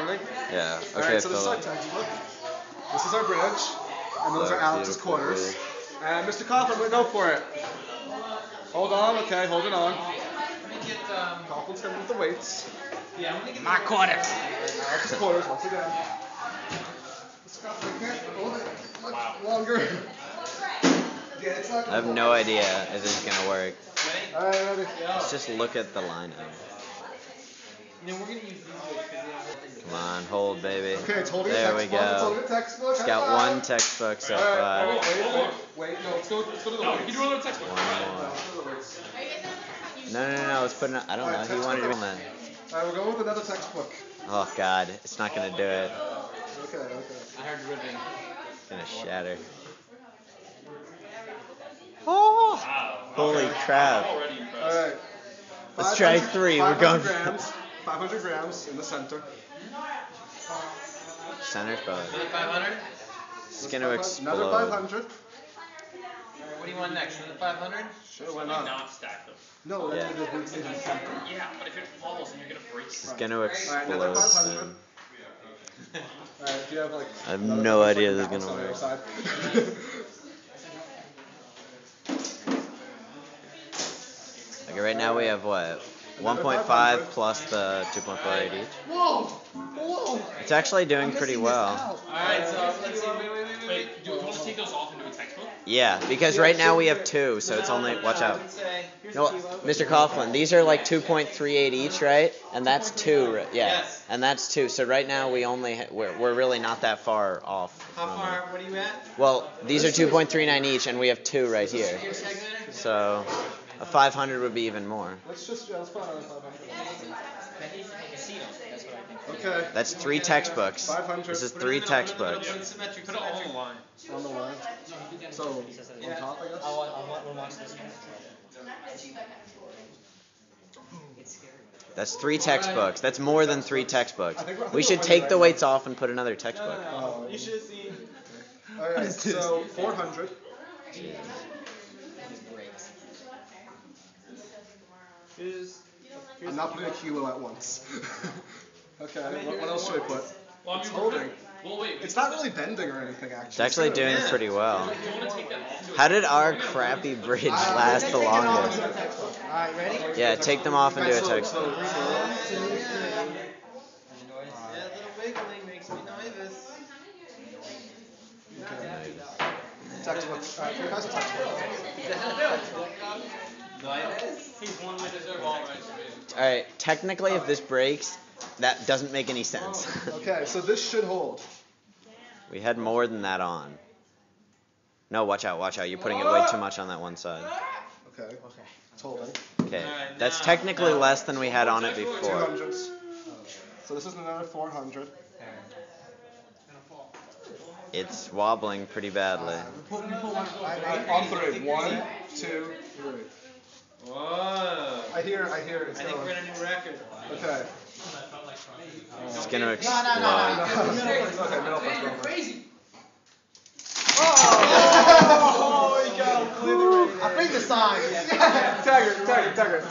Recording? Yeah. Okay, Alright, so this is our Philip. textbook. This is our bridge. And those are Alex's quarters. bridge. And Mr. Coughlin, we go for it. Hold on, okay, hold it on. Coughlin's coming with the weights. My quarter. Alex's quarters once again. Mr. Coughlin, I can't hold it much longer. Yeah, it's not I have no idea if this is gonna work. Alright. Let's just look at the lineup. Come on, hold, baby. Okay, it's holding There a we textbook. It's go. holding a textbook. It's got High one textbook so Alright, far. wait, wait, wait, wait, no, let's go, let's go to the oh, no, you do another textbook. One more. No, no, no, no. Let's put it. I don't know. He wanted to do that. Alright, we're going with another textbook. Oh God, it's not gonna do it. Okay, okay. I heard ribbon. It's gonna shatter. Oh! Holy crap! Alright. Let's try three, we're going for- grams. 500 grams in the center. Center's both. Another 500? It's gonna explode. Another explode. 500. What do you want next? Another 500? Sure, why not? not stack them. No, Yeah. that's what it is in the. Yeah, but if it falls, then you're gonna break. It's gonna Alright, another explode 500. soon. Alright, do you have like. I have no 500 idea this is gonna work. Okay, right now we have what? 1.5 plus the 2.48 each. Whoa! Whoa! It's actually doing pretty well. Alright, so let's see. Wait, wait, wait, wait. Wait, do you want to take those off and do a textbook? Yeah, because right now we have two, so it's only. Watch out. No, Mr. Coughlin, these are like 2.38 each, right? And that's two, yeah. Yes. And that's two. So right now we only ha- we're we're really not that far off. How far? What are you at? Well, these are 2.39 each, and we have two right here. So a 500 would be even more. Let's just, yeah, let's put another 500. That's Okay, That's three textbooks. 500. This is three in the middle, textbooks. put it symmetric, Put it line. on the line. So, on top, I guess? That's three textbooks. That's more than three textbooks. We're- I We think should take the weights off and put another textbook. Oh. You should have seen. Alright, so 400. I'm not putting a kilo at once. okay, what, what else should I put? Well, It's mean, we're gonna- holding. Well, wait. It's not really bending or anything, actually. It's actually doing Yeah. pretty well. Do you want to take that off? and do a How did our crappy bridge last the longest? Alright, ready? Yeah, take them off and do a So- textbook. so- That little wiggling makes me nervous. Textbook. Alright, here has textbook. He's one way to all rights. All right, technically, if this breaks, that doesn't make any sense. Oh, okay, so this should hold. we had more than that on. No, watch out, watch out. You're putting it way too much on that one side. Okay. Okay. It's holding. Okay, Alright, that's now- technically now- less than we had on it before. 200s. So this is another 400. It's wobbling pretty badly. Uh, on three. One, two, three. Whoa. I hear, I hear I it's think we're going. at a new record. Okay. It's gonna No, explode. no, no, no. okay, middle place, middle place. Crazy. Oh! Oh, you got him. I bring the sign. Tagger, Tagger, Tagger.